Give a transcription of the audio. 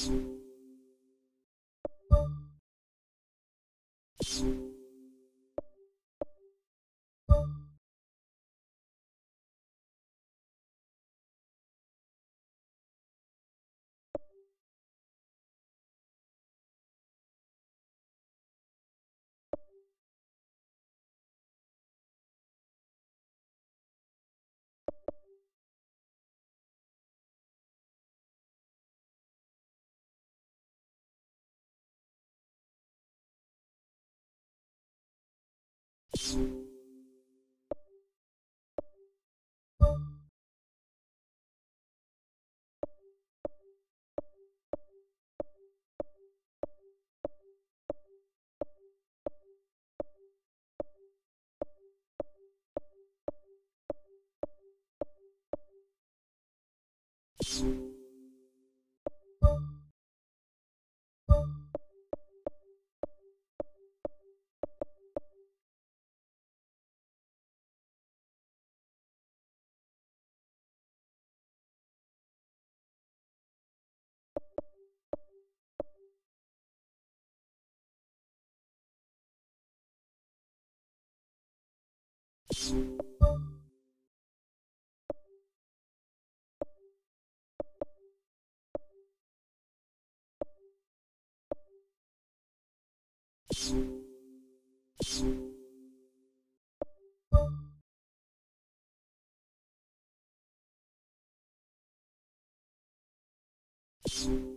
Peace. Yes. you you. You